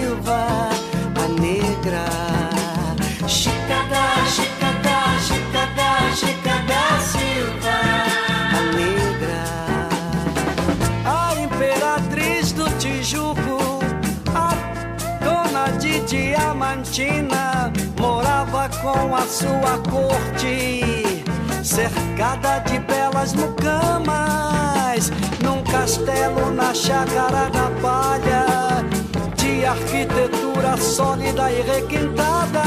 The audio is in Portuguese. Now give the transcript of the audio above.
Silva, a negra. Chicada, chicada, chicada, chicada Silva, a negra. A imperatriz do Tijuco, a dona de Diamantina, morava com a sua corte, cercada de belas mucamas, num castelo na chácara da de arquitetura sólida e requintada,